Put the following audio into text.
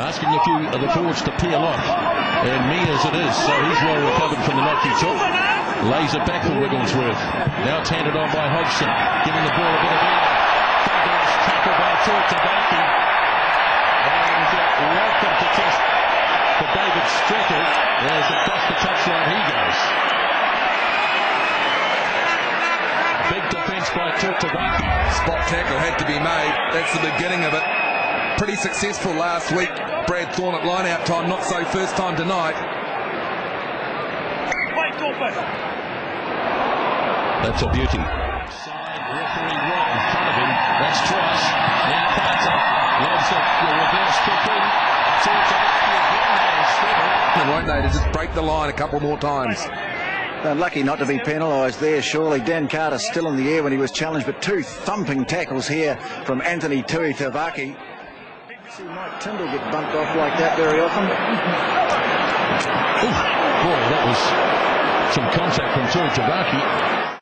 asking a few of the forwards to peel off. And me as it is, so he's well recovered from the knock he took. Lays it back for Wigglesworth. Now it's on by Hodgson, giving the ball a bit of air. Fabulous tackle by Tuitavake. And uh, welcome to test for David Strettle as across the touchline he goes. Big defence by Tuitavake. Spot tackle had to be made. That's the beginning of it. Pretty successful last week. Brad Thorn at line out time, not so first time tonight. That's a beauty. Side referee right in front of him. That's Trice. Now Carter loves it. Reverse kick in. And won't they to just break the line a couple more times? They're lucky not to be penalised there, surely. Dan Carter still in the air when he was challenged, but two thumping tackles here from Anthony Tuitavake. See Mike Tindall get bumped off like that very often. Boy, that was some contact from Tuitavake.